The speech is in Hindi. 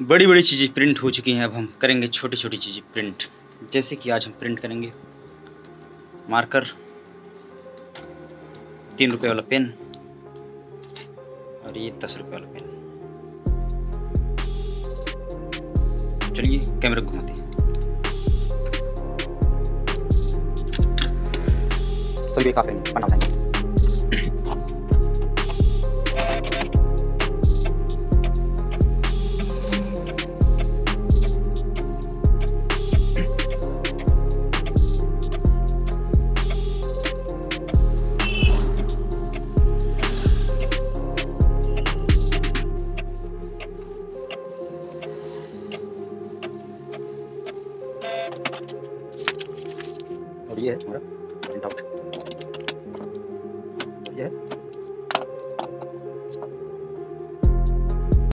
बड़ी बड़ी चीज़ें प्रिंट हो चुकी हैं, अब हम करेंगे छोटी छोटी चीज़ें प्रिंट जैसे कि आज हम प्रिंट करेंगे। मार्कर तीन रुपए वाला पेन और ये दस रुपये वाला पेन चलिए कैमरा घुमाते हैं। चलिए एक साथ करेंगे बना ये है पूरा प्रिंट आउट ये है